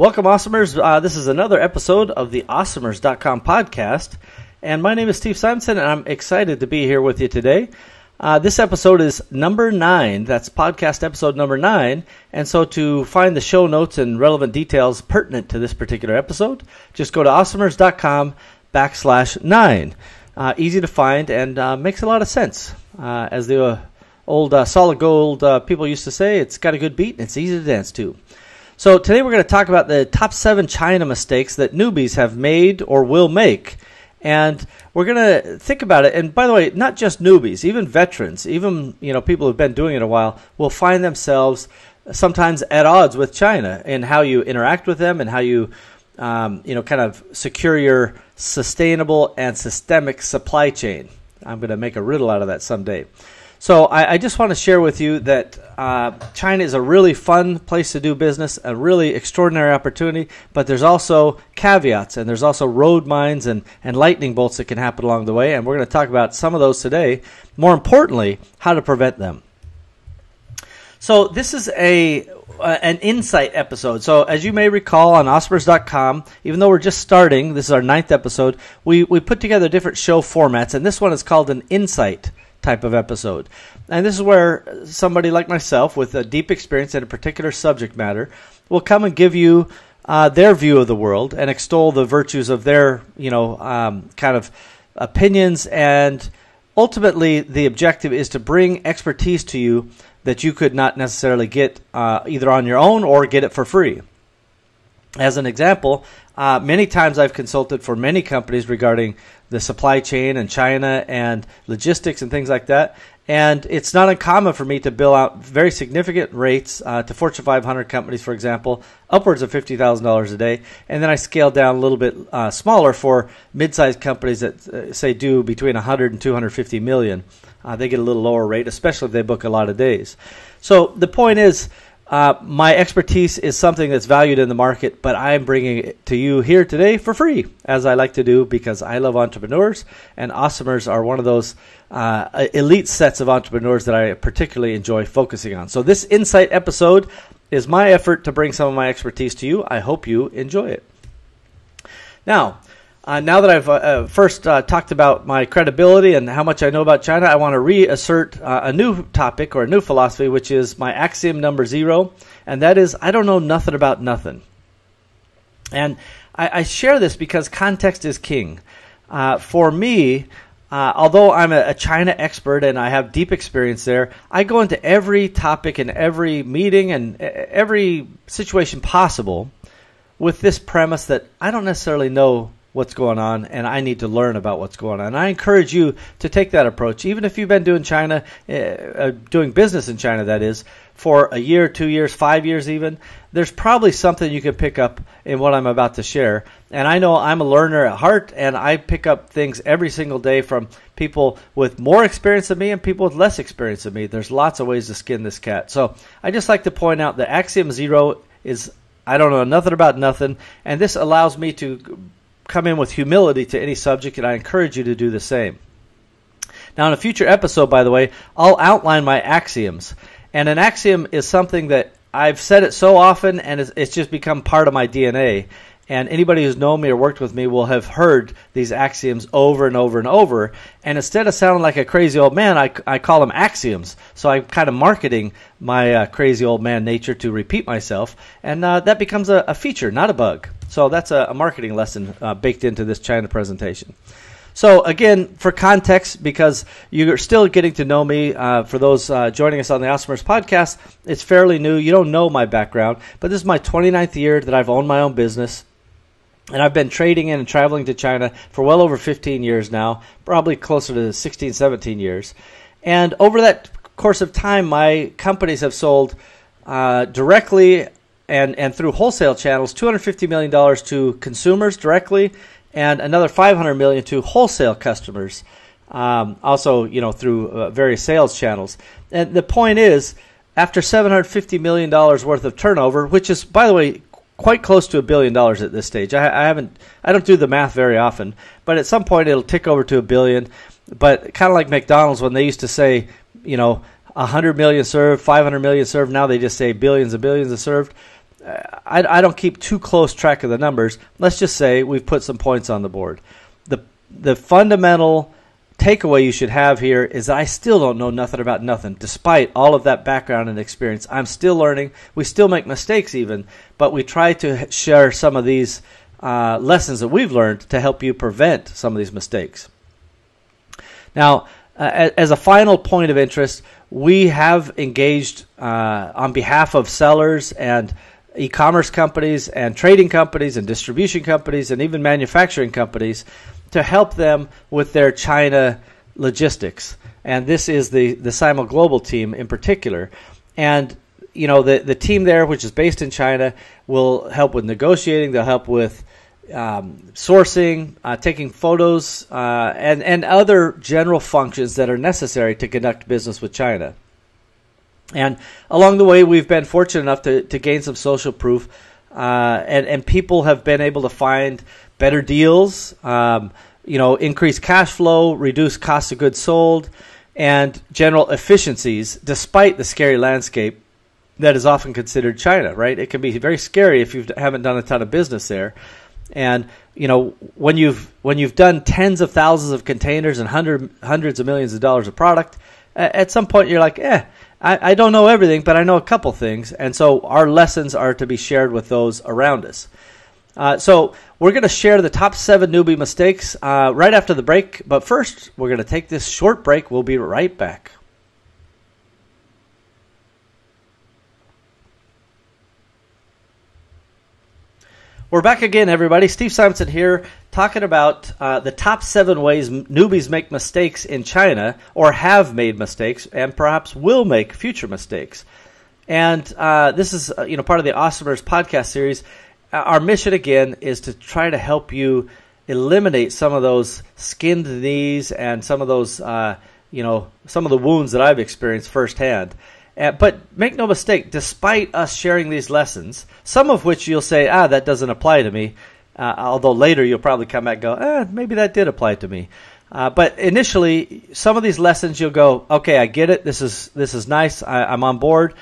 Welcome, Awesomers. Uh, this is another episode of the Awesomers.com podcast. And my name is Steve Simonson, and I'm excited to be here with you today. Uh, this episode is number nine. That's podcast episode number nine. And so to find the show notes and relevant details pertinent to this particular episode, just go to awesomers.com backslash nine. Uh, easy to find and uh, makes a lot of sense. Uh, as the old uh, solid gold people used to say, it's got a good beat and it's easy to dance to. So today we're going to talk about the top seven China mistakes that newbies have made or will make. And we're going to think about it. And by the way, not just newbies, even veterans, even you know people who've been doing it a while will find themselves sometimes at odds with China in how you interact with them and how you um, you know kind of secure your sustainable and systemic supply chain. I'm going to make a riddle out of that someday. So I, I just want to share with you that uh, China is a really fun place to do business, a really extraordinary opportunity, but there's also caveats and there's also road mines and, and lightning bolts that can happen along the way, and we're going to talk about some of those today. More importantly, how to prevent them. So this is a uh, an insight episode. So as you may recall on Awesomers.com, even though we're just starting, this is our ninth episode, we, we put together different show formats, and this one is called an insight type of episode. And this is where somebody like myself with a deep experience in a particular subject matter will come and give you uh, their view of the world and extol the virtues of their, you know, um, kind of opinions. And ultimately, the objective is to bring expertise to you that you could not necessarily get uh, either on your own or get it for free. As an example, uh, many times I've consulted for many companies regarding the supply chain and China and logistics and things like that. And it's not uncommon for me to bill out very significant rates uh, to Fortune 500 companies, for example, upwards of $50,000 a day. And then I scale down a little bit uh, smaller for mid-sized companies that, uh, say, do between 100 and 250 million. Uh, they get a little lower rate, especially if they book a lot of days. So the point is, uh, my expertise is something that's valued in the market, but I'm bringing it to you here today for free, as I like to do because I love entrepreneurs, and Awesomers are one of those uh, elite sets of entrepreneurs that I particularly enjoy focusing on. So, this insight episode is my effort to bring some of my expertise to you. I hope you enjoy it. Now, uh, now that I've uh, uh, first uh, talked about my credibility and how much I know about China, I want to reassert uh, a new topic or a new philosophy, which is my axiom number zero, and that is I don't know nothing about nothing. And I, I share this because context is king. Uh, for me, although I'm a, a China expert and I have deep experience there, I go into every topic and every meeting and every situation possible with this premise that I don't necessarily know what's going on and I need to learn about what's going on. And I encourage you to take that approach, even if you've been doing China, uh, uh, doing business in China, that is, for a year, two years, five years even. There's probably something you can pick up in what I'm about to share. And I know I'm a learner at heart, and I pick up things every single day from people with more experience than me and people with less experience than me. There's lots of ways to skin this cat. So I just like to point out that Axiom Zero is I don't know nothing about nothing, and this allows me to come in with humility to any subject, and I encourage you to do the same. Now, in a future episode, by the way, I'll outline my axioms. And an axiom is something that I've said it so often, and it's, it's just become part of my DNA. And anybody who's known me or worked with me will have heard these axioms over and over and over. And instead of sounding like a crazy old man, I, I call them axioms. So I'm kind of marketing my uh, crazy old man nature to repeat myself. And uh, that becomes a, a, feature, not a bug. So that's a, a marketing lesson uh, baked into this China presentation. So again, for context, because you're still getting to know me, uh, for those uh, joining us on the Awesomers podcast, it's fairly new. You don't know my background, but this is my 29th year that I've owned my own business. And I've been trading in and traveling to China for well over 15 years now, probably closer to 16, 17 years. And over that course of time, my companies have sold uh, directly and, and through wholesale channels $250 million to consumers directly and another 500 million to wholesale customers. Um, also, you know, through uh, various sales channels. And the point is, after $750 million worth of turnover, which is, by the way, quite close to a billion dollars at this stage. I, I, haven't, I don't do the math very often, but at some point it'll tick over to a billion. But kind of like McDonald's when they used to say, you know, 100 million served, 500 million served. Now they just say billions and billions are served. I, I don't keep too close track of the numbers. Let's just say we've put some points on the board. The the fundamental takeaway you should have here is that I still don't know nothing about nothing, despite all of that background and experience. I'm still learning. We still make mistakes, even, but we try to share some of these uh, lessons that we've learned to help you prevent some of these mistakes. Now, uh, as a final point of interest, we have engaged uh, on behalf of sellers and e-commerce companies and trading companies and distribution companies and even manufacturing companies to help them with their China logistics. And this is the the Simul Global team in particular. And you know the the team there, which is based in China, will help with negotiating. They'll help with um, sourcing, uh, taking photos, uh, and and other general functions that are necessary to conduct business with China. And along the way, we've been fortunate enough to, to gain some social proof, uh, and and people have been able to find better deals, um, you know, increase cash flow, reduce cost of goods sold, and general efficiencies, despite the scary landscape that is often considered China. Right? It can be very scary if you haven't done a ton of business there. And you know when you've when you've done tens of thousands of containers and hundred, hundreds of millions of dollars of product, at some point you're like, eh, I, I don't know everything, but I know a couple things, and so our lessons are to be shared with those around us. Uh, so we're going to share the top seven newbie mistakes uh, right after the break, but first we're going to take this short break. We'll be right back. We're back again, everybody. Steve Simonson here, talking about uh, the top seven ways newbies make mistakes in China, or have made mistakes, and perhaps will make future mistakes. And uh, this is, uh, you know, part of the Awesomers podcast series. Uh, our mission again is to try to help you eliminate some of those skinned knees and some of those, uh, you know, some of the wounds that I've experienced firsthand. Uh, but make no mistake, despite us sharing these lessons, some of which you'll say, ah, that doesn't apply to me, uh, although later you'll probably come back and go, eh, maybe that did apply to me. Uh, but initially, some of these lessons you'll go, okay, I get it. This is this is nice. I, I'm on board.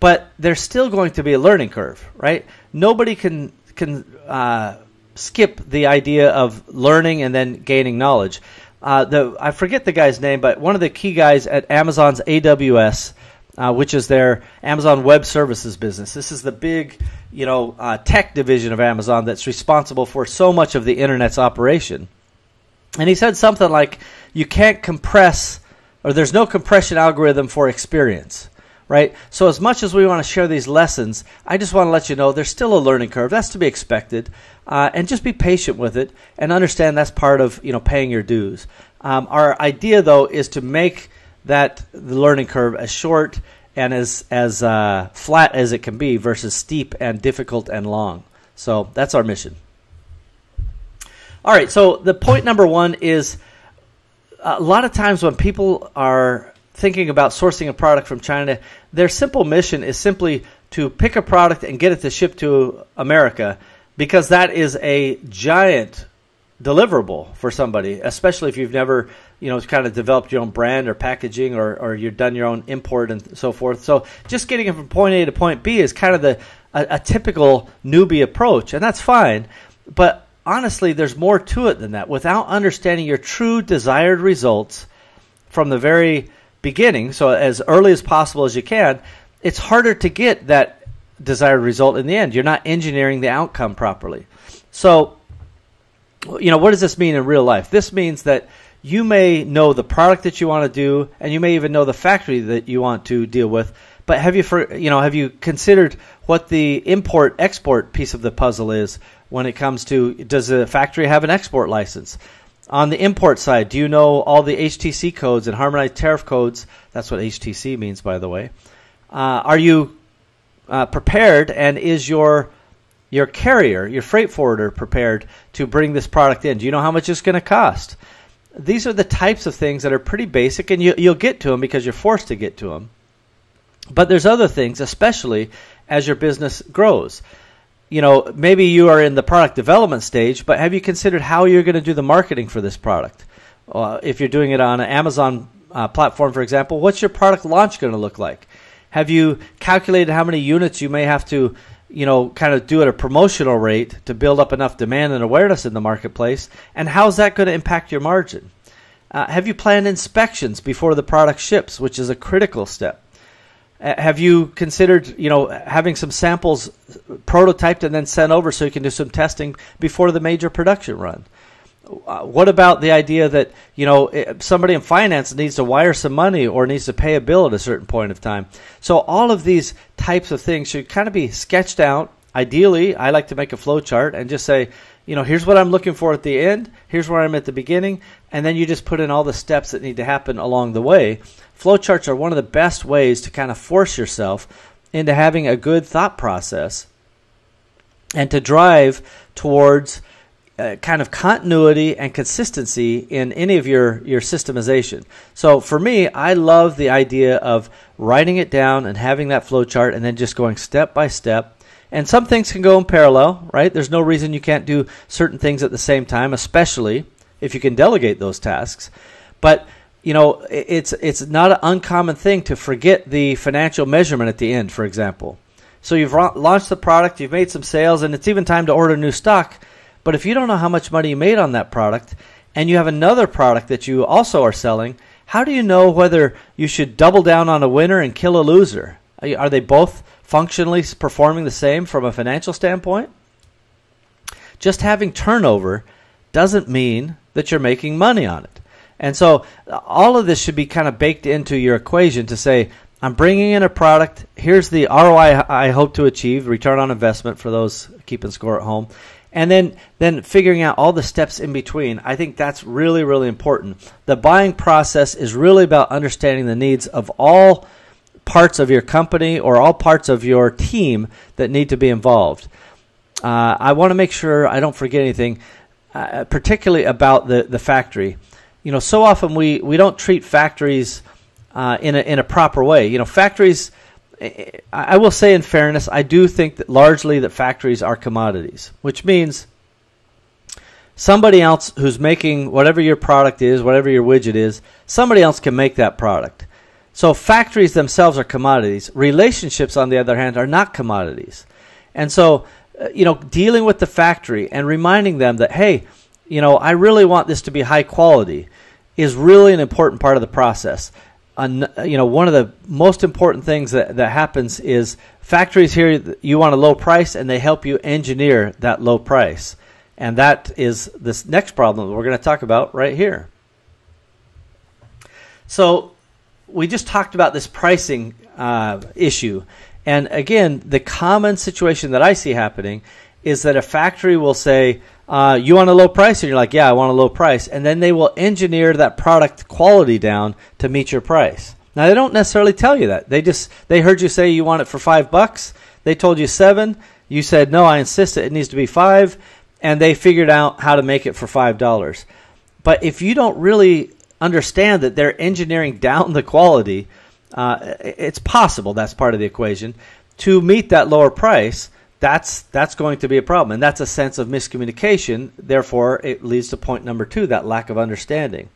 But there's still going to be a learning curve, right? Nobody can can uh, skip the idea of learning and then gaining knowledge. Uh, the I forget the guy's name, but one of the key guys at Amazon's AWS uh, which is their Amazon Web Services business. This is the big, you know, uh, tech division of Amazon that's responsible for so much of the internet's operation. And he said something like, "You can't compress, or there's no compression algorithm for experience." Right? So, as much as we want to share these lessons, I just want to let you know there's still a learning curve. That's to be expected. Uh, and just be patient with it and understand that's part of you know paying your dues. Um, our idea, though, is to make that the learning curve as short and as as uh, flat as it can be versus steep and difficult and long. So that's our mission. All right. So the point number one is a lot of times when people are thinking about sourcing a product from China, their simple mission is simply to pick a product and get it to ship to America because that is a giant deliverable for somebody, especially if you've never, you know, kind of developed your own brand or packaging or, or you've done your own import and so forth. So just getting it from point A to point B is kind of the a, a typical newbie approach, and that's fine. But honestly, there's more to it than that. Without understanding your true desired results from the very beginning, so as early as possible as you can, it's harder to get that desired result in the end. You're not engineering the outcome properly. So you know, what does this mean in real life? This means that you may know the product that you want to do, and you may even know the factory that you want to deal with. But have you, for, you know, have you considered what the import export piece of the puzzle is when it comes to does the factory have an export license? On the import side, do you know all the HTC codes and harmonized tariff codes? That's what HTC means, by the way. Uh, are you uh, prepared, and is your your carrier, your freight forwarder prepared to bring this product in? Do you know how much it's going to cost? These are the types of things that are pretty basic, and you, you'll get to them because you're forced to get to them. But there's other things, especially as your business grows. You know, maybe you are in the product development stage, but have you considered how you're going to do the marketing for this product? Uh, if you're doing it on an Amazon uh, platform, for example, what's your product launch going to look like? Have you calculated how many units you may have to you know, kind of do at a promotional rate to build up enough demand and awareness in the marketplace? And how's that going to impact your margin? Uh, have you planned inspections before the product ships, which is a critical step? Uh, have you considered, you know, having some samples prototyped and then sent over so you can do some testing before the major production run? Uh, what about the idea that you know somebody in finance needs to wire some money or needs to pay a bill at a certain point of time? So all of these types of things should kind of be sketched out. Ideally, I like to make a flow chart and just say, you know, here's what I'm looking for at the end, here's where I'm at the beginning, and then you just put in all the steps that need to happen along the way. Flowcharts are one of the best ways to kind of force yourself into having a good thought process and to drive towards uh, kind of continuity and consistency in any of your, your systemization. So for me, I love the idea of writing it down and having that flow chart and then just going step by step. And some things can go in parallel, right? There's no reason you can't do certain things at the same time, especially if you can delegate those tasks. But you know, it's it's not an uncommon thing to forget the financial measurement at the end, for example. So you've launched the product, you've made some sales, and it's even time to order new stock but if you don't know how much money you made on that product, and you have another product that you also are selling, how do you know whether you should double down on a winner and kill a loser? Are they both functionally performing the same from a financial standpoint? Just having turnover doesn't mean that you're making money on it. And so uh, all of this should be kind of baked into your equation to say, I'm bringing in a product. Here's the ROI I hope to achieve, return on investment for those keeping score at home and then then figuring out all the steps in between i think that's really really important. The buying process is really about understanding the needs of all parts of your company or all parts of your team that need to be involved. Uh, i want to make sure i don't forget anything uh, particularly about the, the factory. You know so often we, we don't treat factories uh, in, a, in a proper way. You know factories I will say, in fairness, I do think that largely that factories are commodities, which means somebody else who's making whatever your product is, whatever your widget is, somebody else can make that product. So factories themselves are commodities. Relationships, on the other hand, are not commodities. And so, uh, you know, dealing with the factory and reminding them that, hey, you know, I really want this to be high quality is really an important part of the process you know, one of the most important things that, that happens is factories here, you want a low price and they help you engineer that low price. And that is this next problem we're going to talk about right here. So we just talked about this pricing uh, issue. And again, the common situation that I see happening is that a factory will say, uh, you want a low price? And you're like, yeah, I want a low price. And then they will engineer that product quality down to meet your price. Now they don't necessarily tell you that. They just they heard you say you want it for five bucks. They told you seven. You said no, I insist that it needs to be five, and they figured out how to make it for five dollars. But if you don't really understand that they're engineering down the quality, uh, it's possible that's part of the equation to meet that lower price that's that's going to be a problem. And that's a sense of miscommunication. Therefore it leads to point number two that lack of understanding.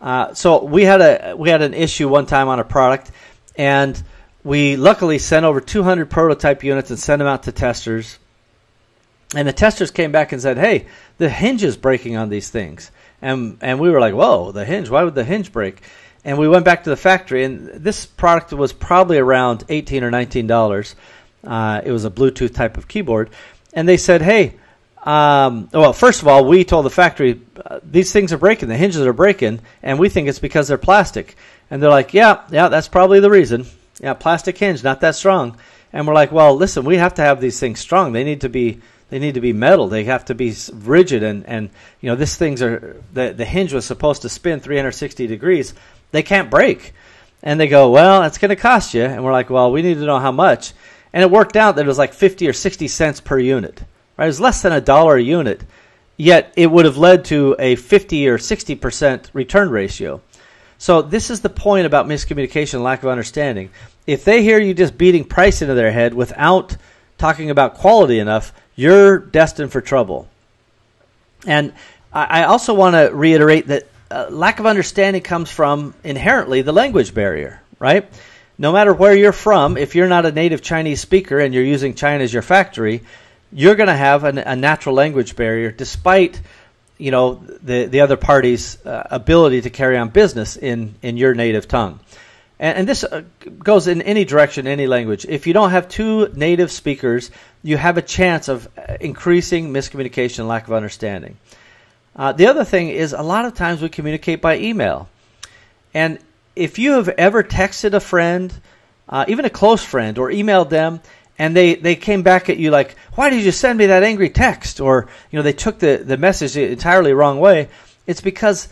Uh, so we had a we had an issue one time on a product and we luckily sent over 200 prototype units and sent them out to testers. And the testers came back and said hey the hinge is breaking on these things. And and we were like whoa the hinge? Why would the hinge break? And we went back to the factory and this product was probably around 18 or 19 dollars uh, it was a Bluetooth type of keyboard, and they said, "Hey." Um, well, first of all, we told the factory uh, these things are breaking, the hinges are breaking, and we think it's because they're plastic. And they're like, "Yeah, yeah, that's probably the reason. Yeah, plastic hinge, not that strong." And we're like, "Well, listen, we have to have these things strong. They need to be they need to be metal. They have to be rigid, and and you know, this things are the the hinge was supposed to spin 360 degrees. They can't break." And they go, "Well, it's going to cost you." And we're like, "Well, we need to know how much." And it worked out that it was like 50 or 60 cents per unit. Right? It was less than a dollar a unit, yet it would have led to a 50 or 60 percent return ratio. So this is the point about miscommunication, lack of understanding. If they hear you just beating price into their head without talking about quality enough, you're destined for trouble. And I also want to reiterate that uh, lack of understanding comes from inherently the language barrier, right? No matter where you're from, if you're not a native Chinese speaker and you're using China as your factory, you're going to have an, a natural language barrier despite you know the the other party's uh, ability to carry on business in in your native tongue. And, and this uh, goes in any direction, any language. If you don't have two native speakers, you have a chance of uh, increasing miscommunication, lack of understanding. Uh, the other thing is a lot of times we communicate by email. And if you have ever texted a friend, uh, even a close friend, or emailed them, and they, they came back at you like, why did you send me that angry text? Or, you know, they took the, the message the entirely wrong way. It's because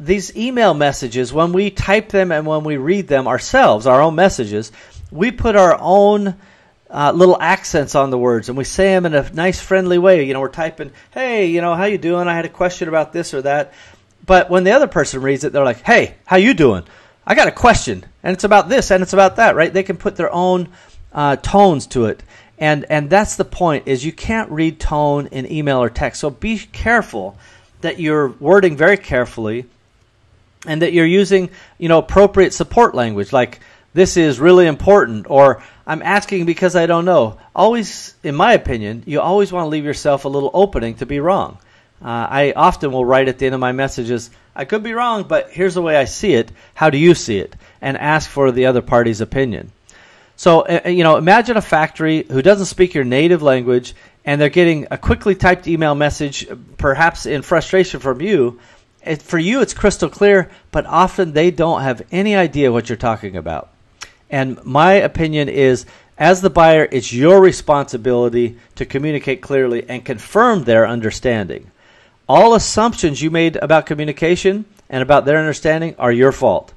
these email messages, when we type them and when we read them ourselves, our own messages, we put our own uh, little accents on the words and we say them in a nice friendly way. You know, we're typing, hey, you know, how you doing? I had a question about this or that. But when the other person reads it, they're like, hey, how you doing? I got a question, and it's about this, and it's about that, right? They can put their own uh, tones to it, and and that's the point is you can't read tone in email or text. So be careful that you're wording very carefully, and that you're using you know appropriate support language like this is really important or I'm asking because I don't know. Always, in my opinion, you always want to leave yourself a little opening to be wrong. Uh, I often will write at the end of my messages, I could be wrong, but here's the way I see it. How do you see it? And ask for the other party's opinion. So, uh, uh, you know, imagine a factory who doesn't speak your native language and they're getting a quickly typed email message, perhaps in frustration from you. It, for you, it's crystal clear, but often they don't have any idea what you're talking about. And my opinion is, as the buyer, it's your responsibility to communicate clearly and confirm their understanding all assumptions you made about communication and about their understanding are your fault.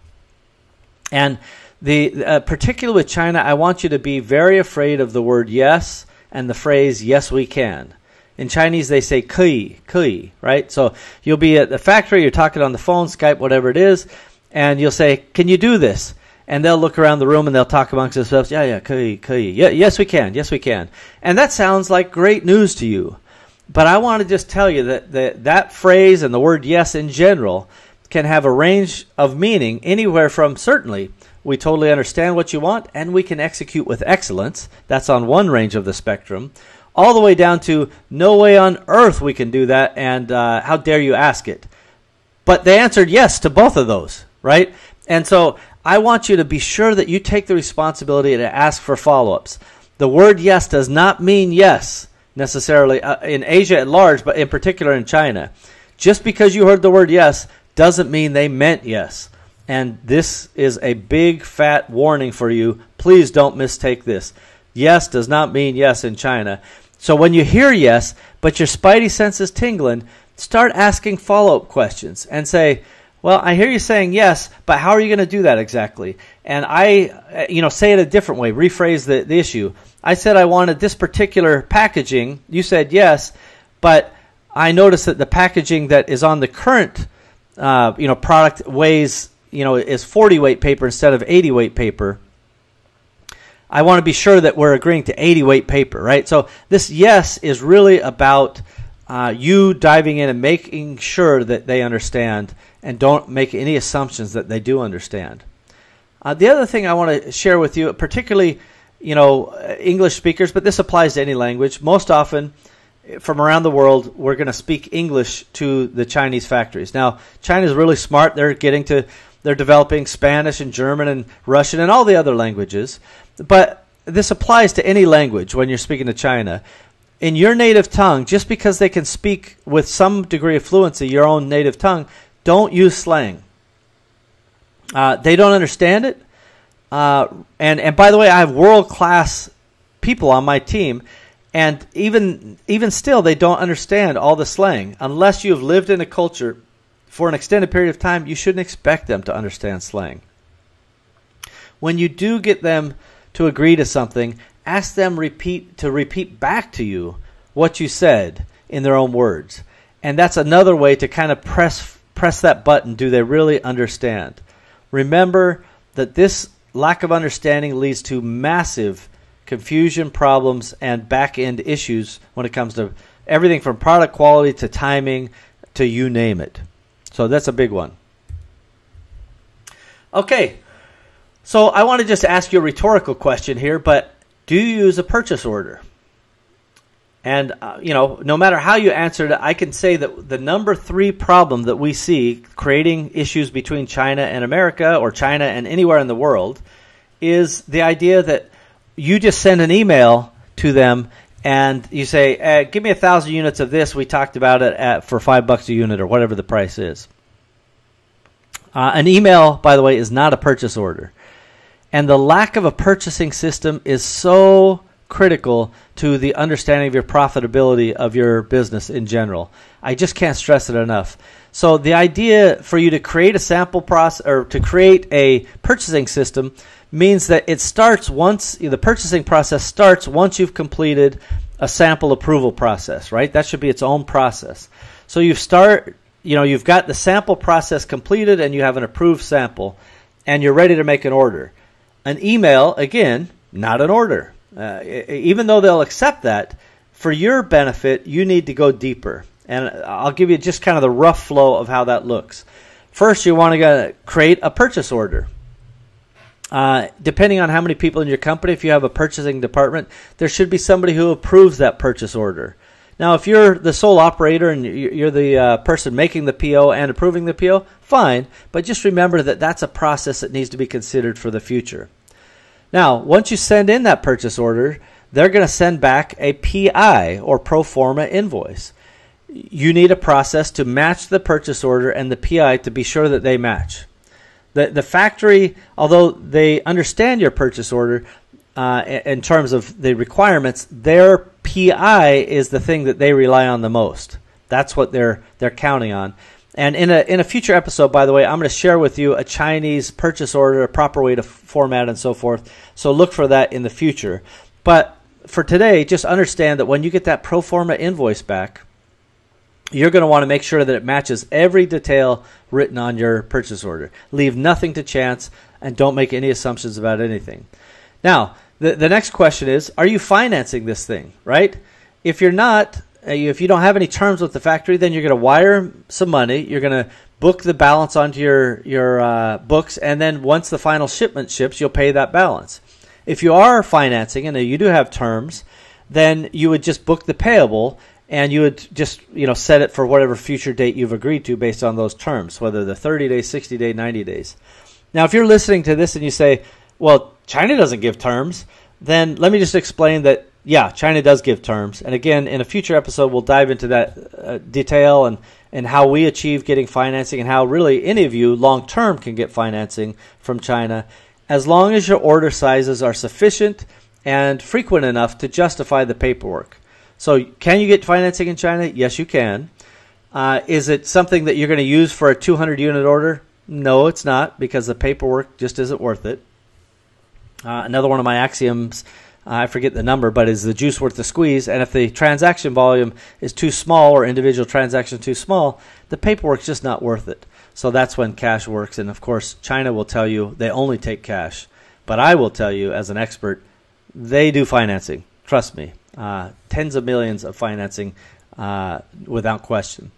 And the uh, particularly with China, I want you to be very afraid of the word yes and the phrase yes we can. In Chinese, they say kui, kui, right? So you'll be at the factory, you're talking on the phone, Skype, whatever it is, and you'll say, "Can you do this?" And they'll look around the room and they'll talk amongst themselves. Yeah, yeah, kui, kui. Yeah, yes, we can. Yes, we can. And that sounds like great news to you. But I want to just tell you that, that that phrase and the word yes in general can have a range of meaning anywhere from certainly we totally understand what you want and we can execute with excellence. That's on one range of the spectrum. All the way down to no way on earth we can do that and uh, how dare you ask it. But they answered yes to both of those, right? And so I want you to be sure that you take the responsibility to ask for follow ups. The word yes does not mean yes necessarily uh, in Asia at large, but in particular in China. Just because you heard the word yes doesn't mean they meant yes. And this is a big fat warning for you. Please don't mistake this. Yes does not mean yes in China. So when you hear yes, but your spidey sense is tingling, start asking follow up questions and say, well, I hear you saying yes, but how are you going to do that exactly? And I, uh, you know, say it a different way, rephrase the, the issue. I said I wanted this particular packaging. You said yes, but I noticed that the packaging that is on the current, uh, you know, product weighs, you know, is 40 weight paper instead of 80 weight paper. I want to be sure that we're agreeing to 80 weight paper, right? So this yes is really about uh, you diving in and making sure that they understand and don't make any assumptions that they do understand. Uh, the other thing I want to share with you, particularly you know, English speakers, but this applies to any language. Most often, from around the world, we're going to speak English to the Chinese factories. Now, China's really smart. They're getting to, they're developing Spanish and German and Russian and all the other languages. But this applies to any language when you're speaking to China. In your native tongue, just because they can speak with some degree of fluency your own native tongue, don't use slang. Uh, they don't understand it uh, and and by the way, I have world class people on my team, and even even still, they don't understand all the slang unless you have lived in a culture for an extended period of time. You shouldn't expect them to understand slang. When you do get them to agree to something, ask them repeat to repeat back to you what you said in their own words, and that's another way to kind of press press that button. Do they really understand? Remember that this lack of understanding leads to massive confusion, problems, and back end issues when it comes to everything from product quality to timing to you name it. So that's a big one. Okay, So I want to just ask you a rhetorical question here, but do you use a purchase order? And, uh, you know, no matter how you answered it, I can say that the number three problem that we see creating issues between China and America or China and anywhere in the world is the idea that you just send an email to them and you say, eh, give me a thousand units of this. We talked about it at, for five bucks a unit or whatever the price is. Uh, an email, by the way, is not a purchase order. And the lack of a purchasing system is so critical to the understanding of your profitability of your business in general. I just can't stress it enough. So the idea for you to create a sample process or to create a purchasing system means that it starts once the purchasing process starts once you've completed a sample approval process, right? That should be its own process. So you start, you know, you've got the sample process completed and you have an approved sample and you're ready to make an order. An email, again, not an order. Uh, even though they'll accept that, for your benefit, you need to go deeper. And I'll give you just kind of the rough flow of how that looks. First, you want to create a purchase order. Uh, depending on how many people in your company, if you have a purchasing department, there should be somebody who approves that purchase order. Now, if you're the sole operator and you're the uh, person making the PO and approving the PO, fine, but just remember that that's a process that needs to be considered for the future. Now, once you send in that purchase order, they're going to send back a PI or pro forma invoice. You need a process to match the purchase order and the PI to be sure that they match. The, the factory, although they understand your purchase order uh, in terms of the requirements, their PI is the thing that they rely on the most. That's what they're they're counting on. And in a in a future episode, by the way, I'm going to share with you a Chinese purchase order, a proper way to format, and so forth. So look for that in the future. But for today, just understand that when you get that pro forma invoice back, you're going to want to make sure that it matches every detail written on your purchase order. Leave nothing to chance and don't make any assumptions about anything. Now, the, the next question is Are you financing this thing, right? If you're not, if you don't have any terms with the factory, then you're going to wire some money. You're going to book the balance onto your, your uh, books, and then once the final shipment ships, you'll pay that balance. If you are financing and you do have terms, then you would just book the payable and you would just you know set it for whatever future date you've agreed to based on those terms, whether the 30 days, 60 day, 90 days. Now, if you're listening to this and you say, "Well, China doesn't give terms," then let me just explain that yeah, China does give terms. And again, in a future episode, we'll dive into that uh, detail and and how we achieve getting financing and how really any of you long term can get financing from China, as long as your order sizes are sufficient and frequent enough to justify the paperwork. So, can you get financing in China? Yes, you can. Uh, is it something that you're going to use for a 200 unit order? No, it's not because the paperwork just isn't worth it. Uh, another one of my axioms, I forget the number, but is the juice worth the squeeze? And if the transaction volume is too small or individual transaction too small, the paperwork's just not worth it. So that's when cash works. And of course, China will tell you they only take cash. But I will tell you, as an expert, they do financing. Trust me uh, tens of millions of financing uh, without question.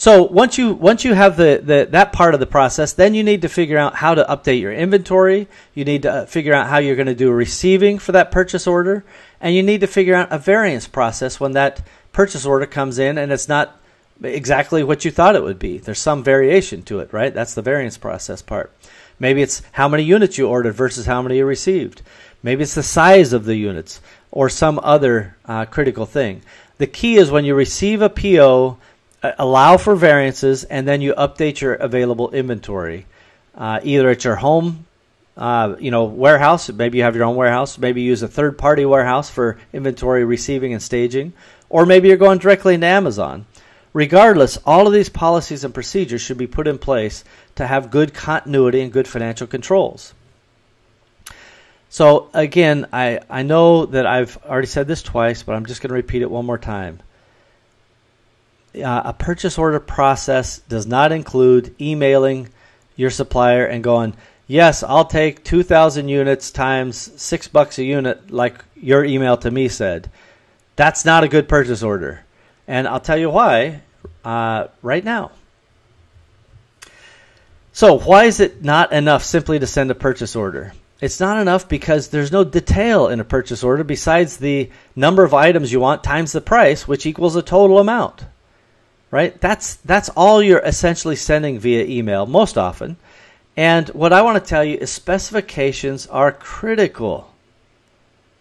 So once you once you have the, the that part of the process, then you need to figure out how to update your inventory. You need to uh, figure out how you're going to do receiving for that purchase order, and you need to figure out a variance process when that purchase order comes in and it's not exactly what you thought it would be. There's some variation to it, right? That's the variance process part. Maybe it's how many units you ordered versus how many you received. Maybe it's the size of the units or some other uh, critical thing. The key is when you receive a PO, allow for variances, and then you update your available inventory, uh, either at your home, uh, you know, warehouse. Maybe you have your own warehouse. Maybe use a third-party warehouse for inventory receiving and staging, or maybe you're going directly into Amazon. Regardless, all of these policies and procedures should be put in place to have good continuity and good financial controls. So again, I, I know that I've already said this twice, but I'm just going to repeat it one more time. Uh, a purchase order process does not include emailing your supplier and going, yes, I'll take 2,000 units times six bucks a unit, like your email to me said. That's not a good purchase order. And I'll tell you why uh, right now. So, why is it not enough simply to send a purchase order? It's not enough because there's no detail in a purchase order besides the number of items you want times the price, which equals a total amount. Right? That's that's all you're essentially sending via email most often. And what I want to tell you is specifications are critical.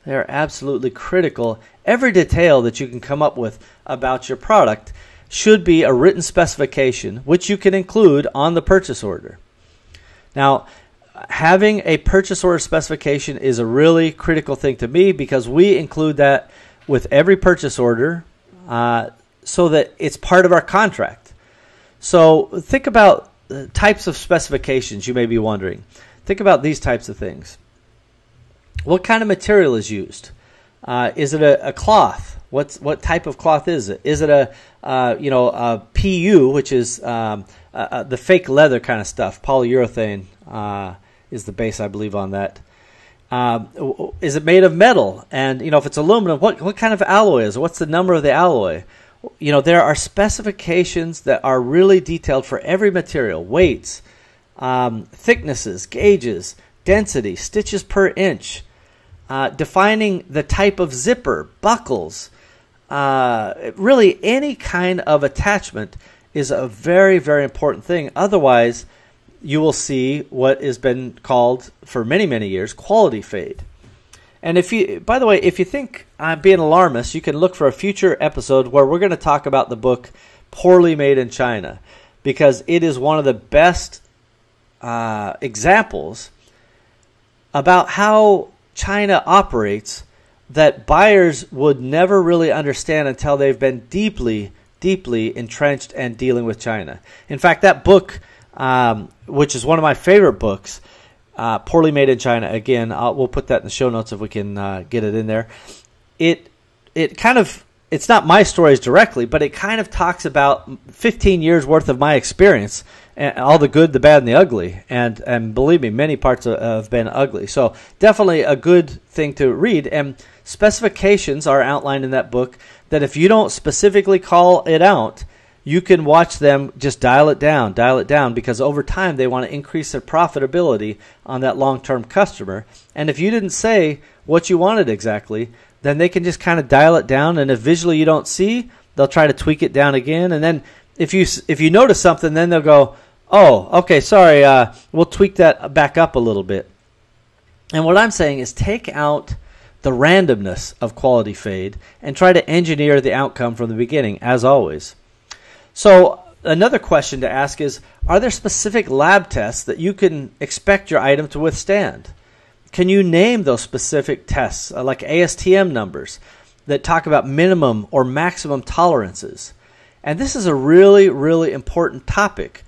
They are absolutely critical. Every detail that you can come up with about your product should be a written specification, which you can include on the purchase order. Now, having a purchase order specification is a really critical thing to me because we include that with every purchase order uh, so that it's part of our contract. So think about types of specifications you may be wondering. Think about these types of things. What kind of material is used? Uh, is it a, a, cloth? What's what type of cloth is it? Is it a uh, you know a PU, which is um, uh, the fake leather kind of stuff, polyurethane? Uh, is the base, I believe, on that. Um, is it made of metal? And you know, if it's aluminum, what what kind of alloy is? It? What's the number of the alloy? You know, there are specifications that are really detailed for every material: weights, um, thicknesses, gauges, density, stitches per inch, uh, defining the type of zipper, buckles. Uh, really, any kind of attachment is a very, very important thing. Otherwise, you will see what has been called for many, many years quality fade. And if you, by the way, if you think I'm being alarmist, you can look for a future episode where we're going to talk about the book Poorly Made in China because it is one of the best uh, examples about how China operates that buyers would never really understand until they've been deeply, deeply entrenched and dealing with China. In fact, that book um, which is one of my favorite books. Uh, Poorly Made in China. Again, I'll, we'll put that in the show notes if we can uh, get it in there. It it kind of it's not my stories directly, but it kind of talks about 15 years worth of my experience and all the good, the bad, and the ugly. And and believe me, many parts have been ugly. So definitely a good thing to read. And specifications are outlined in that book. That if you don't specifically call it out, you can watch them just dial it down, dial it down, because over time they want to increase their profitability on that long term customer. And if you didn't say what you wanted exactly, then they can just kind of dial it down. And if visually you don't see, they'll try to tweak it down again. And then if you if you notice something, then they'll go, "Oh, okay, sorry, uh, we'll tweak that back up a little bit." And what I'm saying is take out the randomness of quality fade and try to engineer the outcome from the beginning, as always. So another question to ask is are there specific lab tests that you can expect your item to withstand? Can you name those specific tests, uh, like ASTM numbers, that talk about minimum or maximum tolerances? And this is a really, really important topic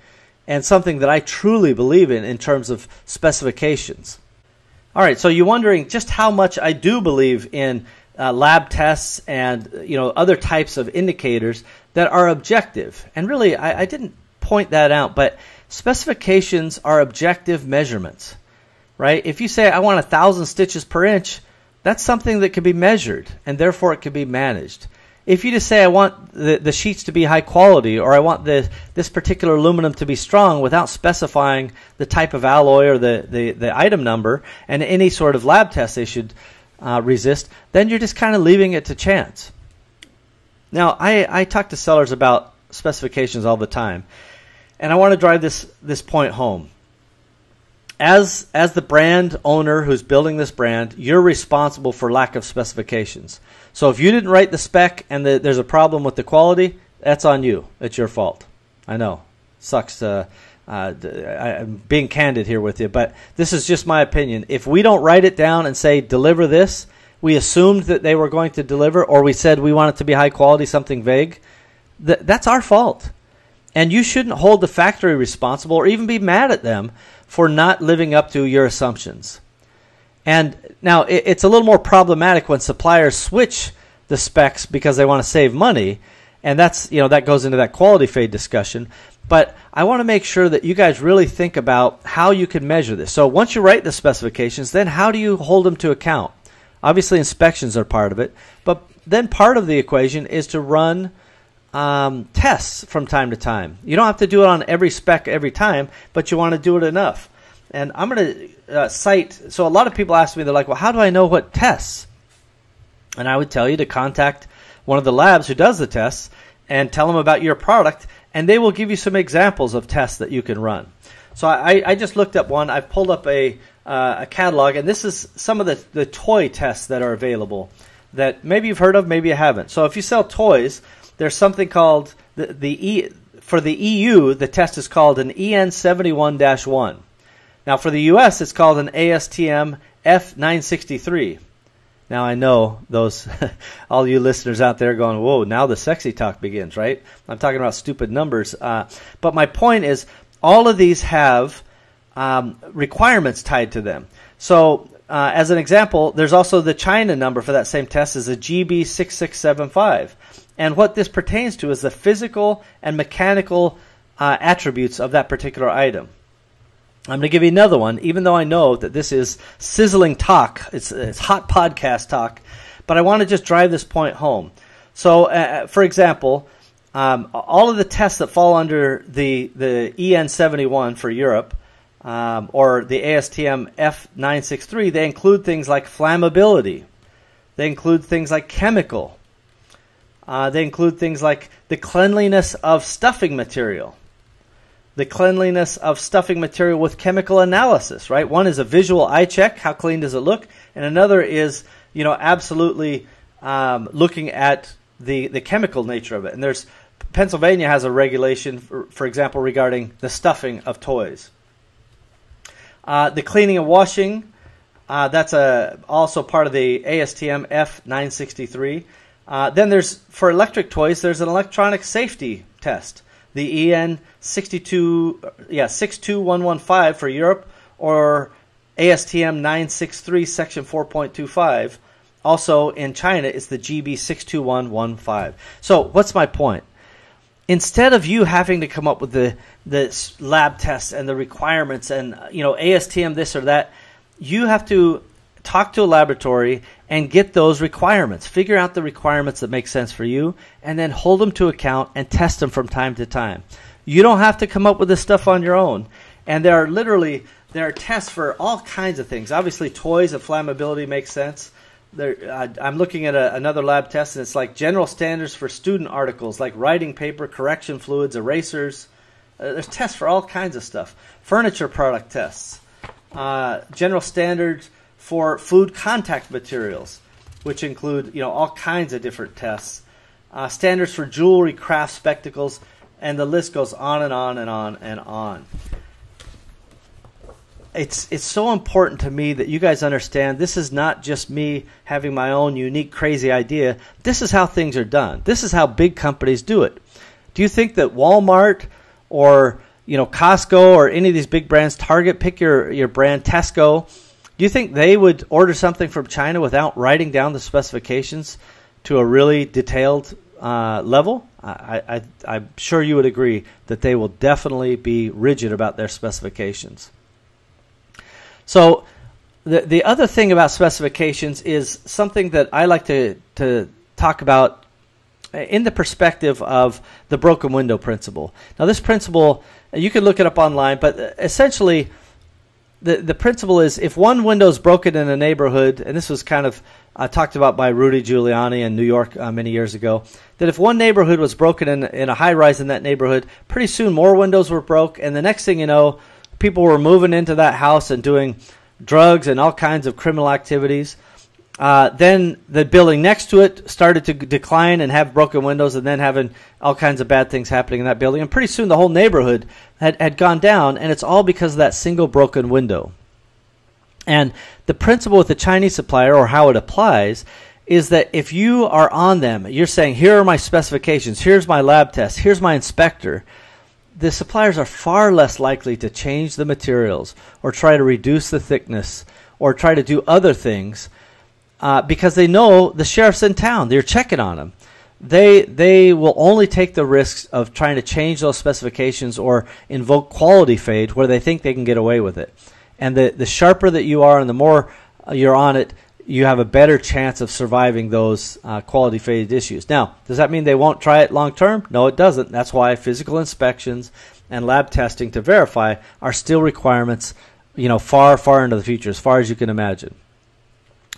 and something that I truly believe in in terms of specifications. All right, so you're wondering just how much I do believe in uh, lab tests and you know other types of indicators that are objective. And really, I, I didn't point that out, but specifications are objective measurements, right? If you say I want a thousand stitches per inch, that's something that can be measured, and therefore it can be managed. If you just say I want the, the sheets to be high quality or I want the, this particular aluminum to be strong without specifying the type of alloy or the, the, the item number and any sort of lab test they should uh, resist, then you're just kind of leaving it to chance. Now, I, I talk to sellers about specifications all the time, and I want to drive this, this point home. As, as the brand owner who's building this brand, you're responsible for lack of specifications. So if you didn't write the spec and the, there's a problem with the quality, that's on you. It's your fault. I know. Sucks to, uh, I'm being candid here with you, but this is just my opinion. If we don't write it down and say deliver this, we assumed that they were going to deliver, or we said we want it to be high quality, something vague. Th- that's our fault, and you shouldn't hold the factory responsible or even be mad at them for not living up to your assumptions. And now it, it's a little more problematic when suppliers switch the specs because they want to save money, and that's you know that goes into that quality fade discussion. But I want to make sure that you guys really think about how you can measure this. So once you write the specifications, then how do you hold them to account? Obviously, inspections are part of it, but then part of the equation is to run um, tests from time to time. You don't have to do it on every spec every time, but you want to do it enough. And I'm going to uh, cite. So a lot of people ask me, they're like, "Well, how do I know what tests?" And I would tell you to contact one of the labs who does the tests and tell them about your product, and they will give you some examples of tests that you can run. So I, I just looked up one. I've pulled up a uh, a catalog, and this is some of the, the toy tests that are available that maybe you've heard of, maybe you haven't. So if you sell toys, there's something called the, the E for the EU. The test is called an EN71-1. Now for the US, it's called an ASTM F963. Now I know those, all you listeners out there going, whoa, now the sexy talk begins, right? I'm talking about stupid numbers. Uh, but my point is, all of these have um, requirements tied to them. So, uh, as an example, there's also the China number for that same test is a GB6675. And what this pertains to is the physical and mechanical uh, attributes of that particular item. I'm going to give you another one, even though I know that this is sizzling talk. It's, it's hot podcast talk, but I want to just drive this point home. So, uh, for example, um, all of the tests that fall under the, the EN71 for Europe um, or the ASTM F963, they include things like flammability. They include things like chemical. Uh, they include things like the cleanliness of stuffing material. The cleanliness of stuffing material with chemical analysis, right? One is a visual eye check, how clean does it look? And another is, you know, absolutely um, looking at the, the chemical nature of it. And there's Pennsylvania has a regulation, for, for example, regarding the stuffing of toys. Uh, the cleaning and washing, uh, that's a, also part of the ASTM F963. Uh, then there's, for electric toys, there's an electronic safety test. The EN62, yeah, 62115 for Europe or ASTM 963 section 4.25. Also in China, it's the GB62115. So what's my point? instead of you having to come up with the the lab tests and the requirements and you know ASTM this or that, you have to talk to a laboratory and get those requirements. Figure out the requirements that make sense for you and then hold them to account and test them from time to time. You don't have to come up with this stuff on your own. And there are literally there are tests for all kinds of things. Obviously toys and flammability makes sense there, uh, I'm looking at a, another lab test, and it's like general standards for student articles like writing paper, correction fluids, erasers. Uh, there's tests for all kinds of stuff. Furniture product tests, uh, general standards for food contact materials, which include you know all kinds of different tests. Uh, standards for jewelry, craft, spectacles, and the list goes on and on and on and on it's it's so important to me that you guys understand this is not just me having my own unique crazy idea. This is how things are done. This is how big companies do it. Do you think that Walmart or you know Costco or any of these big brands, Target, pick your your brand, Tesco, do you think they would order something from China without writing down the specifications to a really detailed uh, level? I, I, I'm sure you would agree that they will definitely be rigid about their specifications. So the the other thing about specifications is something that I like to to talk about in the perspective of the broken window principle. Now, this principle you can look it up online, but essentially. The, the principle is if one window is broken in a neighborhood, and this was kind of uh, talked about by Rudy Giuliani in New York uh, many years ago, that if one neighborhood was broken in, in a high rise in that neighborhood, pretty soon more windows were broke, and the next thing you know, people were moving into that house and doing drugs and all kinds of criminal activities. Uh, then the building next to it started to decline and have broken windows, and then having all kinds of bad things happening in that building. And pretty soon the whole neighborhood had, had gone down, and it's all because of that single broken window. And the principle with the Chinese supplier, or how it applies, is that if you are on them, you're saying, here are my specifications, here's my lab test, here's my inspector, the suppliers are far less likely to change the materials or try to reduce the thickness or try to do other things uh, because they know the sheriff's in town. They're checking on them. They they will only take the risks of trying to change those specifications or invoke quality fade where they think they can get away with it. And the the sharper that you are and the more you're on it, you have a better chance of surviving those uh, quality faded issues. Now, does that mean they won't try it long term? No, it doesn't. That's why physical inspections and lab testing to verify are still requirements you know, far, far into the future, as far as you can imagine.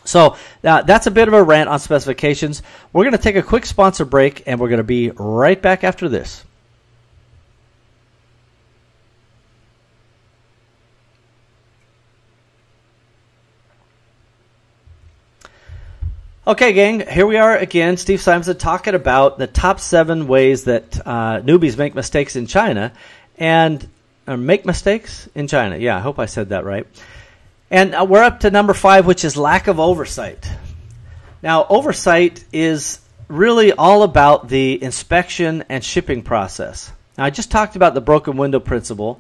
So uh, that's a bit of a rant on specifications. We're going to take a quick sponsor break, and we're going to be right back after this. Okay, gang, here we are again. Steve Simonson talking about the top seven ways that uh, newbies make mistakes in China and uh, make mistakes in China. Yeah, I hope I said that right. And uh, we're up to number five, which is lack of oversight. Now, oversight is really all about the inspection and shipping process. Now, I just talked about the broken window principle,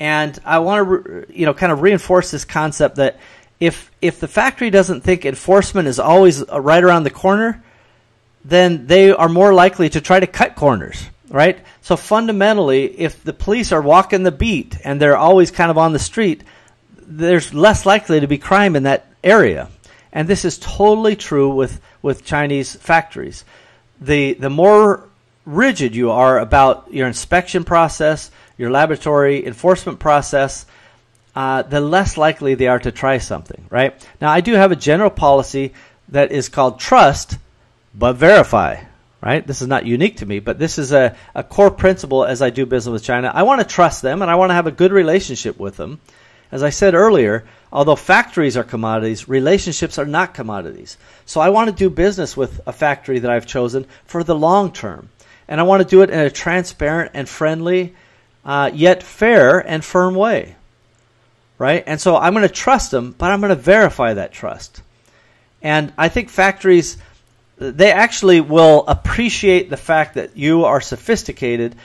and I want to, you know, kind of reinforce this concept that if if the factory doesn't think enforcement is always uh, right around the corner, then they are more likely to try to cut corners, right? So fundamentally, if the police are walking the beat and they're always kind of on the street, there's less likely to be crime in that area. And this is totally true with, with Chinese factories. The the more rigid you are about your inspection process, your laboratory enforcement process, uh, the less likely they are to try something, right? Now, I do have a general policy that is called trust but verify, right? This is not unique to me, but this is a, a core principle as I do business with China. I want to trust them and I want to have a good relationship with them. As I said earlier, although factories are commodities, relationships are not commodities. So I want to do business with a factory that I've chosen for the long term. And I want to do it in a transparent and friendly, uh, yet fair and firm way right? And so I'm going to trust them, but I'm going to verify that trust. And I think factories, they actually will appreciate the fact that you are sophisticated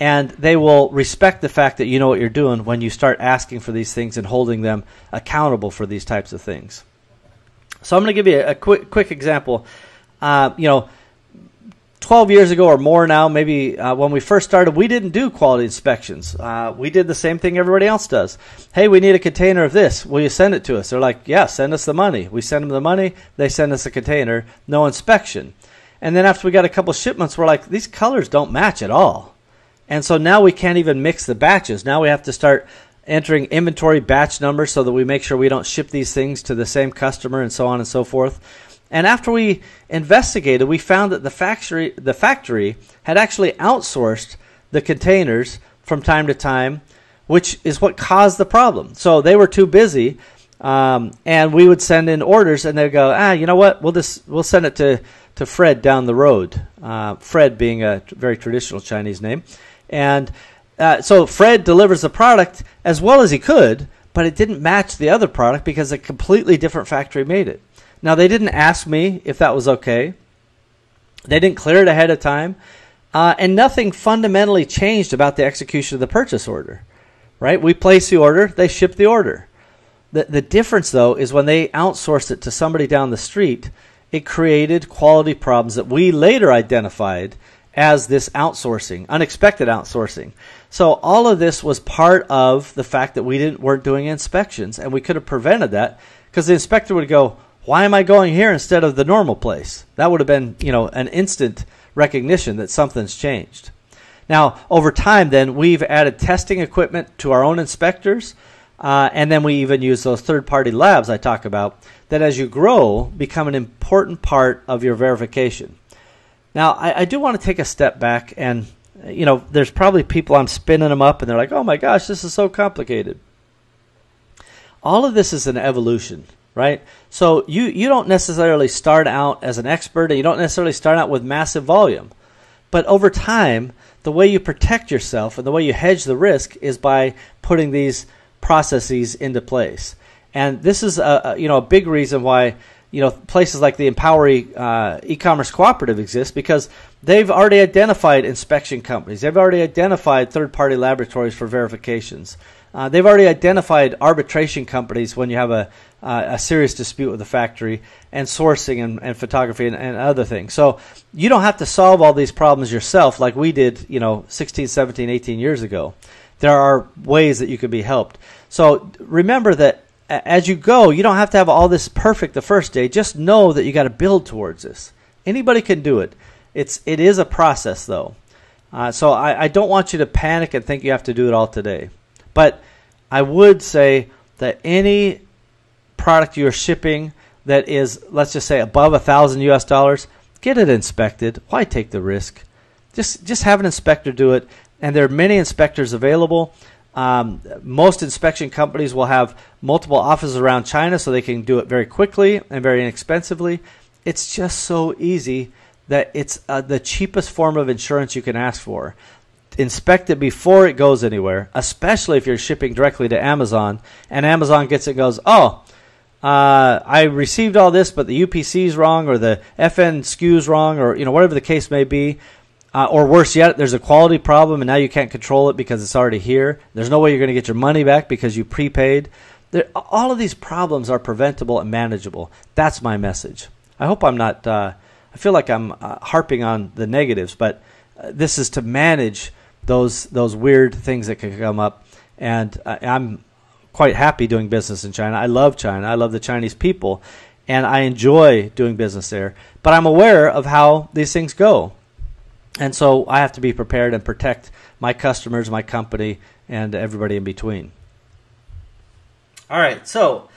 and they will respect the fact that you know what you're doing when you start asking for these things and holding them accountable for these types of things. So I'm going to give you a quick quick example. Uh, you know, 12 years ago or more now, maybe uh, when we first started, we didn't do quality inspections. Uh, we did the same thing everybody else does. Hey, we need a container of this. Will you send it to us? They're like, yeah, send us the money. We send them the money. They send us a container. No inspection. And then after we got a couple shipments, we're like, these colors don't match at all. And so now we can't even mix the batches. Now we have to start entering inventory batch numbers so that we make sure we don't ship these things to the same customer and so on and so forth. And after we investigated, we found that the factory, the factory had actually outsourced the containers from time to time, which is what caused the problem. So they were too busy, um, and we would send in orders, and they'd go, ah, you know what? We'll just we'll send it to to Fred down the road. Uh, Fred being a very traditional Chinese name, and uh, so Fred delivers the product as well as he could, but it didn't match the other product because a completely different factory made it. Now, they didn't ask me if that was okay. They didn't clear it ahead of time. Uh, and nothing fundamentally changed about the execution of the purchase order. Right? We place the order, they ship the order. The, the difference, though, is when they outsourced it to somebody down the street, it created quality problems that we later identified as this outsourcing, unexpected outsourcing. So all of this was part of the fact that we didn't weren't doing inspections, and we could have prevented that because the inspector would go, why am I going here instead of the normal place? That would have been, you know, an instant recognition that something's changed. Now, over time, then we've added testing equipment to our own inspectors, uh, and then we even use those third-party labs I talk about that, as you grow, become an important part of your verification. Now, I, I do want to take a step back, and you know, there's probably people I'm spinning them up, and they're like, "Oh my gosh, this is so complicated." All of this is an evolution right? So you, you don't necessarily start out as an expert and you don't necessarily start out with massive volume. But over time, the way you protect yourself and the way you hedge the risk is by putting these processes into place. And this is a, a you know a big reason why you know places like the Empowery uh, e-commerce cooperative exists because they've already identified inspection companies. They've already identified third-party laboratories for verifications. Uh, they've already identified arbitration companies when you have a, uh, a serious dispute with the factory, and sourcing and, and photography and, and, other things. So you don't have to solve all these problems yourself like we did, you know, 16, 17, 18 years ago. There are ways that you can be helped. So remember that as you go, you don't have to have all this perfect the first day. Just know that you got to build towards this. Anybody can do it. It's it is a process though. Uh, so I, I don't want you to panic and think you have to do it all today. But I would say that any product you're shipping that is, let's just say, above a thousand US dollars, get it inspected. Why take the risk? Just just have an inspector do it. And there are many inspectors available. Um, most inspection companies will have multiple offices around China, so they can do it very quickly and very inexpensively. It's just so easy that it's uh, the cheapest form of insurance you can ask for. Inspect it before it goes anywhere, especially if you're shipping directly to Amazon, and Amazon gets it goes, oh, uh, I received all this, but the UPC is wrong, or the FN SKU is wrong, or you know whatever the case may be. Uh, or worse yet, there's a quality problem, and now you can't control it because it's already here. There's no way you're going to get your money back because you prepaid. There, all of these problems are preventable and manageable. That's my message. I hope I'm not. Uh, I feel like I'm uh, harping on the negatives, but uh, this is to manage those those weird things that can come up. And I'm quite happy doing business in China. I love China. I love the Chinese people, and I enjoy doing business there. But I'm aware of how these things go. And so I have to be prepared and protect my customers, my company, and everybody in between. All right, so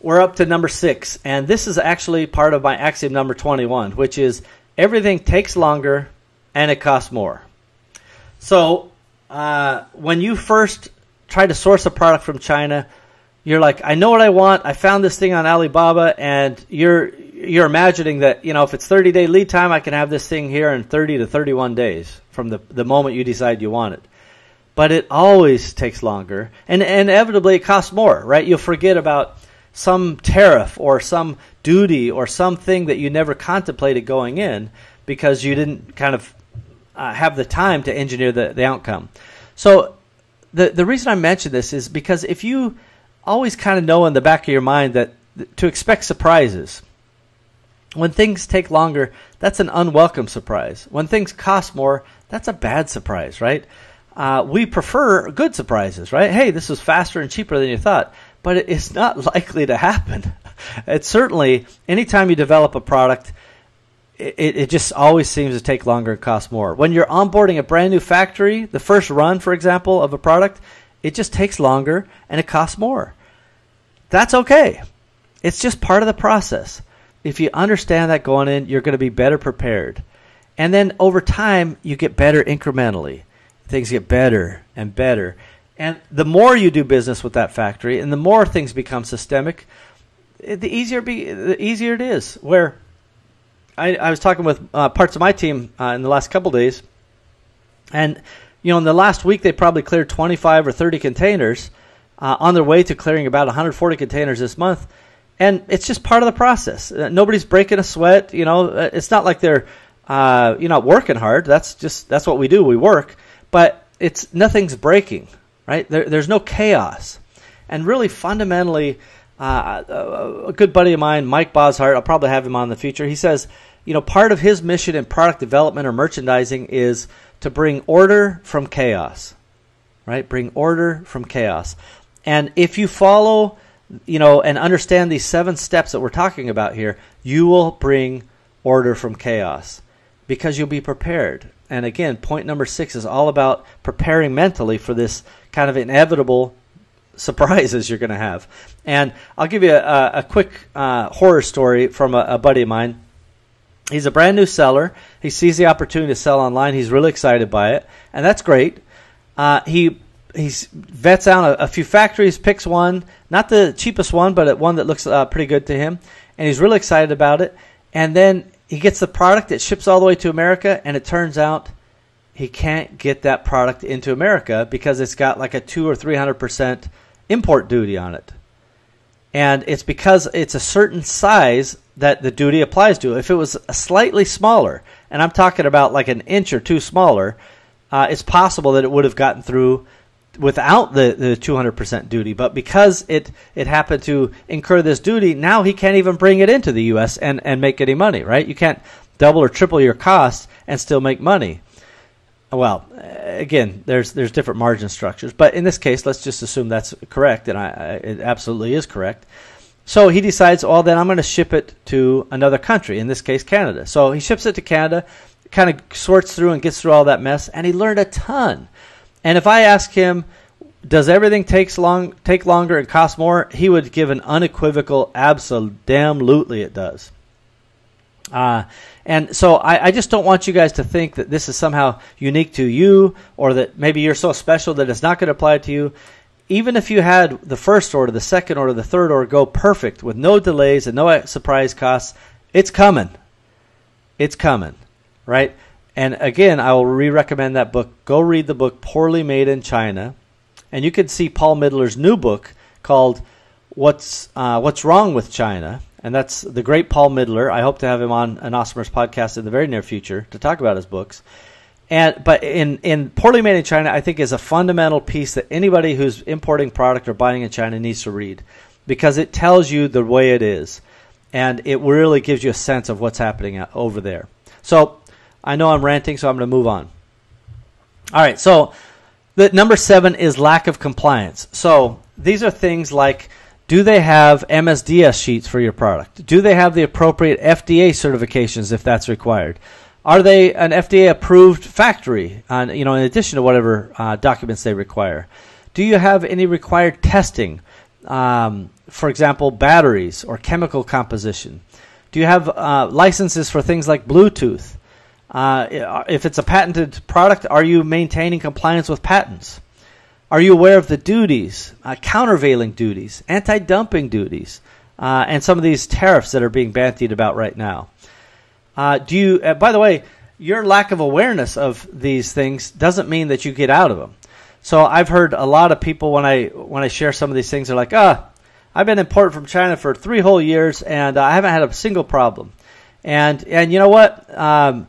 we're up to number six, and this is actually part of my axiom number 21, which is everything takes longer and it costs more. So uh, when you first try to source a product from China, you're like, I know what I want. I found this thing on Alibaba, and you're you're imagining that you know if it's 30 day lead time, I can have this thing here in 30 to 31 days from the the moment you decide you want it. But it always takes longer, and, inevitably it costs more, right? You'll forget about some tariff or some duty or something that you never contemplated going in because you didn't kind of uh, have the time to engineer the, the outcome. So the the reason I mention this is because if you always kind of know in the back of your mind that to expect surprises. When things take longer, that's an unwelcome surprise. When things cost more, that's a bad surprise, right? Uh, we prefer good surprises, right? Hey, this was faster and cheaper than you thought, but it's not likely to happen. It's certainly anytime you develop a product, it, it just always seems to take longer and cost more. When you're onboarding a brand new factory, the first run, for example, of a product, it just takes longer and it costs more. That's okay. It's just part of the process. If you understand that going in, you're going to be better prepared. And then over time, you get better incrementally. Things get better and better. And the more you do business with that factory and the more things become systemic, the easier be the easier it is. Where I, I was talking with uh, parts of my team uh, in the last couple days, and you know, in the last week they probably cleared 25 or 30 containers uh, on their way to clearing about 140 containers this month. And it's just part of the process. Uh, nobody's breaking a sweat. You know, uh, it's not like they're uh, you know working hard. That's just that's what we do. We work, but it's nothing's breaking, right? There, there's no chaos, and really fundamentally, uh, a good buddy of mine, Mike Boshart, I'll probably have him on in the future. He says, you know, part of his mission in product development or merchandising is to bring order from chaos, right? Bring order from chaos. And if you follow, you know, and understand these seven steps that we're talking about here, you will bring order from chaos because you'll be prepared. And again, point number six is all about preparing mentally for this kind of inevitable surprises you're going to have. And I'll give you a, a quick uh, horror story from a, a buddy of mine. He's a brand new seller. He sees the opportunity to sell online. He's really excited by it, and that's great. Uh, he he vets out a, a, few factories, picks one, not the cheapest one, but one that looks uh, pretty good to him, and he's really excited about it. And then he gets the product, it ships all the way to America, and it turns out he can't get that product into America because it's got like a two or three hundred percent import duty on it. And it's because it's a certain size that the duty applies to. If it was slightly smaller, and I'm talking about like an inch or two smaller, uh, it's possible that it would have gotten through without the, the 200% duty. But because it, it happened to incur this duty, now he can't even bring it into the U.S. and, and make any money, right? You can't double or triple your costs and still make money. Well, again, there's there's different margin structures, but in this case, let's just assume that's correct, and I, I, it absolutely is correct. So he decides, oh, then I'm going to ship it to another country, in this case, Canada. So he ships it to Canada, kind of sorts through and gets through all that mess, and he learned a ton. And if I ask him, does everything takes long take longer and cost more? He would give an unequivocal absolutely it does. Uh, and so I, I, just don't want you guys to think that this is somehow unique to you or that maybe you're so special that it's not going to apply to you. Even if you had the first order, the second order, the third order go perfect with no delays and no surprise costs, it's coming. It's coming, right? And again, I will re recommend that book. Go read the book Poorly Made in China. And you can see Paul Midler's new book called What's, uh, What's Wrong with China and that's the great Paul Midler. I hope to have him on an Awesomers podcast in the very near future to talk about his books. And but in in poorly made in China, I think is a fundamental piece that anybody who's importing product or buying in China needs to read because it tells you the way it is, and it really gives you a sense of what's happening over there. So I know I'm ranting, so I'm going to move on. All right, so the number seven is lack of compliance. So these are things like do they have MSDS sheets for your product? Do they have the appropriate FDA certifications if that's required? Are they an FDA approved factory? On, you know, in addition to whatever uh, documents they require. Do you have any required testing? Um, for example, batteries or chemical composition. Do you have uh, licenses for things like Bluetooth? Uh, if it's a patented product, are you maintaining compliance with patents? Are you aware of the duties, uh, countervailing duties, anti dumping duties, uh, and some of these tariffs that are being bandied about right now? Uh, do you, uh, by the way, your lack of awareness of these things doesn't mean that you get out of them. So I've heard a lot of people when I when I share some of these things, they're like, ah, I've been imported from China for three whole years and I haven't had a single problem. And and you know what? Um,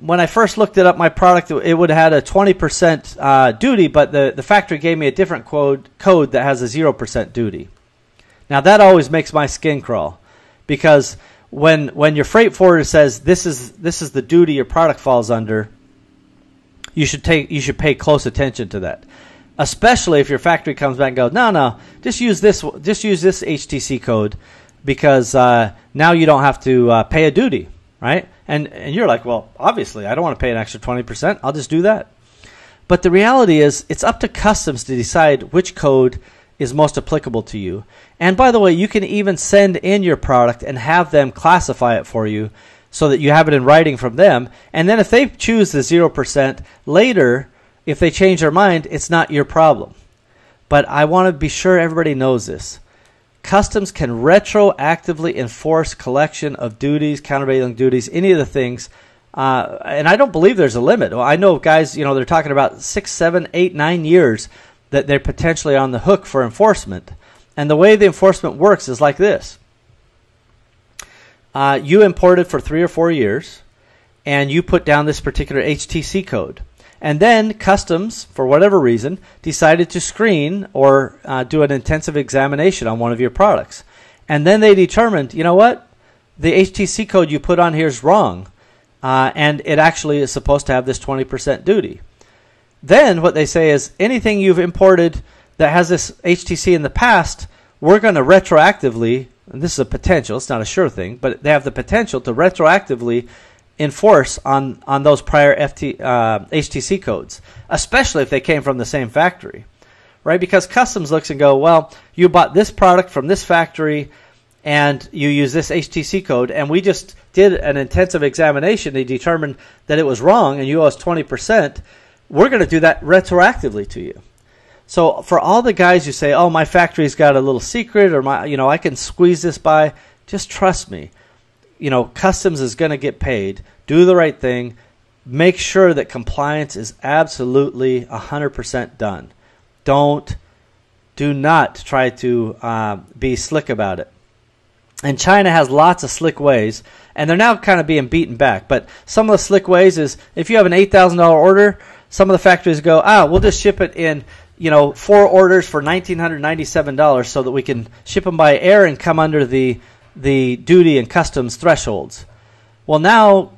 when I first looked it up, my product it would have had a 20% uh, duty, but the, the factory gave me a different code code that has a 0% duty. Now that always makes my skin crawl because when when your freight forwarder says this is this is the duty your product falls under, you should take you should pay close attention to that. Especially if your factory comes back and goes, no, no, just use this just use this HTC code because uh, now you don't have to uh, pay a duty, right? And and you're like, well, obviously, I don't want to pay an extra 20%. I'll just do that. But the reality is, it's up to customs to decide which code is most applicable to you. And by the way, you can even send in your product and have them classify it for you so that you have it in writing from them. And then if they choose the 0%, later, if they change their mind, it's not your problem. But I want to be sure everybody knows this. Customs can retroactively enforce collection of duties, countervailing duties, any of the things. Uh, and I don't believe there's a limit. Well, I know guys, you know, they're talking about six, seven, eight, nine years that they're potentially on the hook for enforcement. And the way the enforcement works is like this uh, you imported for three or four years, and you put down this particular HTC code. And then customs, for whatever reason, decided to screen or uh, do an intensive examination on one of your products. And then they determined, you know what? The HTC code you put on here is wrong. Uh, and it actually is supposed to have this 20% duty. Then what they say is anything you've imported that has this HTC in the past, we're going to retroactively, and this is a potential, it's not a sure thing, but they have the potential to retroactively enforce on, on those prior FT, uh, HTC codes, especially if they came from the same factory, right? Because customs looks and go, well, you bought this product from this factory and you use this HTC code, and we just did an intensive examination to determine that it was wrong and you owe us 20%, we're going to do that retroactively to you. So for all the guys who say, "Oh, my factory's got a little secret or my, you know, I can squeeze this by," just trust me you know, customs is going to get paid. Do the right thing. Make sure that compliance is absolutely 100% done. Don't, do not try to uh, be slick about it. And China has lots of slick ways, and they're now kind of being beaten back. But some of the slick ways is if you have an $8,000 order, some of the factories go, ah, we'll just ship it in you know, four orders for $1,997 so that we can ship them by air and come under the the duty and customs thresholds. Well, now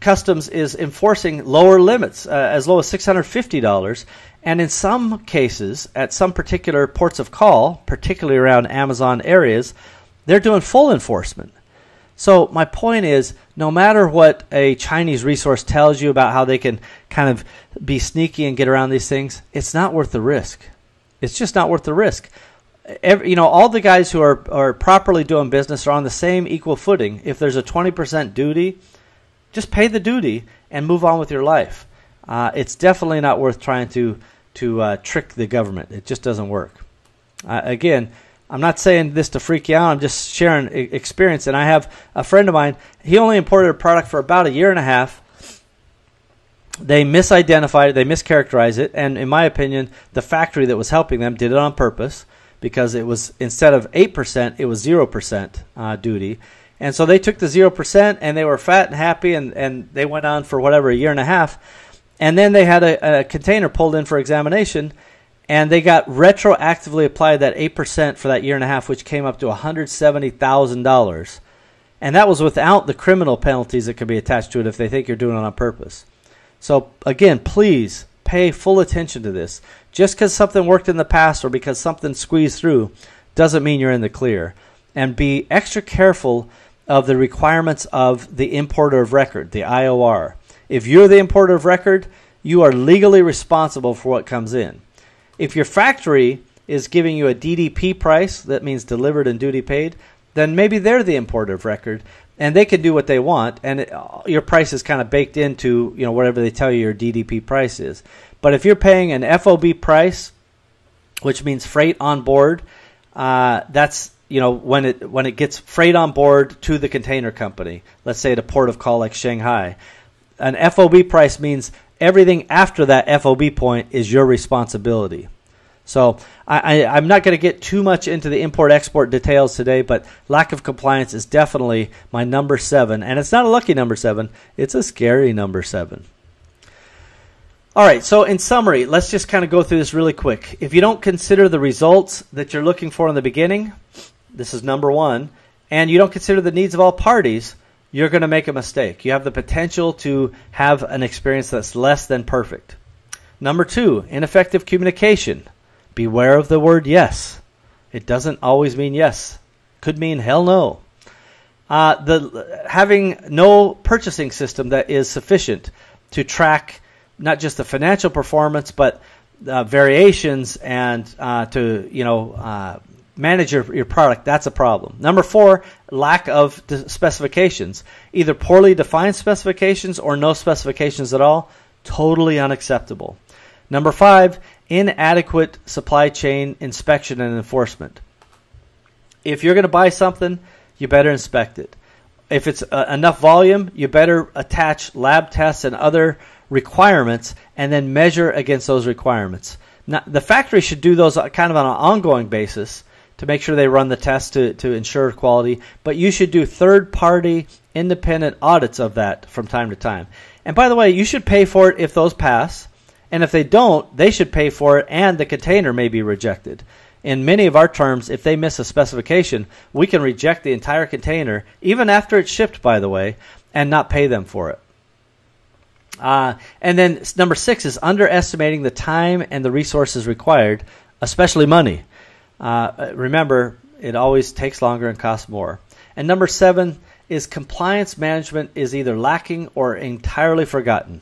customs is enforcing lower limits, uh, as low as $650. And in some cases, at some particular ports of call, particularly around Amazon areas, they're doing full enforcement. So, my point is no matter what a Chinese resource tells you about how they can kind of be sneaky and get around these things, it's not worth the risk. It's just not worth the risk. Every, you know, all the guys who are, are properly doing business are on the same equal footing. If there's a 20% duty, just pay the duty and move on with your life. Uh, it's definitely not worth trying to to uh, trick the government. It just doesn't work. Uh, again, I'm not saying this to freak you out. I'm just sharing experience. And I have a friend of mine. He only imported a product for about a year and a half. They misidentified it. They mischaracterized it. And in my opinion, the factory that was helping them did it on purpose because it was instead of eight percent, it was zero percent uh, duty. And so they took the zero percent and they were fat and happy and, and they went on for whatever a year and a half. And then they had a, a container pulled in for examination and they got retroactively applied that 8% for that year and a half, which came up to $170,000. And that was without the criminal penalties that could be attached to it if they think you're doing it on purpose. So, again, please pay full attention to this. Just because something worked in the past or because something squeezed through doesn't mean you're in the clear. And be extra careful of the requirements of the importer of record, the IOR. If you're the importer of record, you are legally responsible for what comes in. If your factory is giving you a DDP price, that means delivered and duty paid, then maybe they're the importer of record and they can do what they want and it, your price is kind of baked into, you know, whatever they tell you your DDP price is. But if you're paying an FOB price, which means freight on board, uh, that's you know when it when it gets freight on board to the container company. Let's say at a port of call like Shanghai, an FOB price means everything after that FOB point is your responsibility. So I, am not going to get too much into the import export details today, but lack of compliance is definitely my number seven. And it's not a lucky number seven, it's a scary number seven. All right, so in summary, let's just kind of go through this really quick. If you don't consider the results that you're looking for in the beginning, this is number one, and you don't consider the needs of all parties, you're going to make a mistake. You have the potential to have an experience that's less than perfect. Number two, ineffective communication. Beware of the word yes. It doesn't always mean yes. Could mean hell no. Uh, the having no purchasing system that is sufficient to track not just the financial performance but uh, variations and uh, to you know uh, manage your, your product, that's a problem. Number four, lack of specifications. Either poorly defined specifications or no specifications at all. Totally unacceptable. Number five, inadequate supply chain inspection and enforcement. If you're going to buy something, you better inspect it. If it's uh, enough volume, you better attach lab tests and other requirements and then measure against those requirements. Now, the factory should do those kind of on an ongoing basis to make sure they run the test to, to ensure quality, but you should do third party independent audits of that from time to time. And by the way, you should pay for it if those pass. And if they don't, they should pay for it and the container may be rejected. In many of our terms, if they miss a specification, we can reject the entire container, even after it's shipped, by the way, and not pay them for it. Uh, and then number six is underestimating the time and the resources required, especially money. Uh, remember, it always takes longer and costs more. And number seven is compliance management is either lacking or entirely forgotten.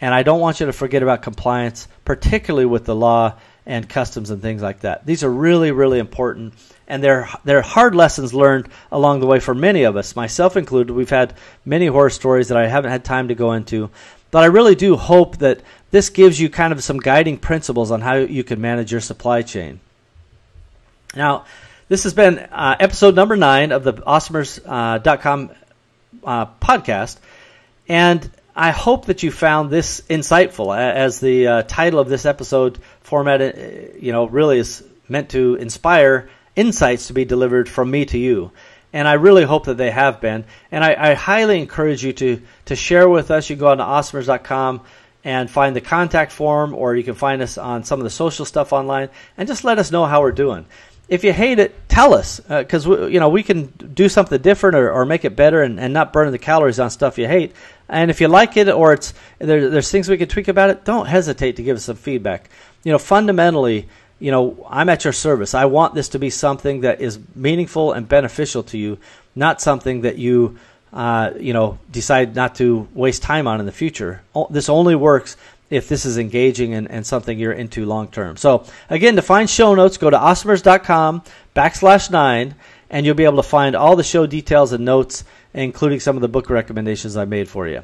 And I don't want you to forget about compliance, particularly with the law and customs and things like that. These are really, really important, and they're they're hard lessons learned along the way for many of us, myself included. We've had many horror stories that I haven't had time to go into, but I really do hope that this gives you kind of some guiding principles on how you can manage your supply chain. Now, this has been uh, episode number nine of the awesomers.com uh, uh, podcast. And I hope that you found this insightful as the uh, title of this episode format, uh, you know, really is meant to inspire insights to be delivered from me to you. And I really hope that they have been. And I, I highly encourage you to, to share with us. You can go on to awesomers.com and find the contact form, or you can find us on some of the social stuff online, and just let us know how we're doing if you hate it, tell us because uh, you know we can do something different or, or make it better and, and not burn the calories on stuff you hate. And if you like it or it's there, there's things we can tweak about it, don't hesitate to give us some feedback. You know, fundamentally, you know, I'm at your service. I want this to be something that is meaningful and beneficial to you, not something that you uh, you know decide not to waste time on in the future. This only works if this is engaging and, and something you're into long term. So again, to find show notes, go to awesomers.com backslash nine, and you'll be able to find all the show details and notes, including some of the book recommendations I made for you.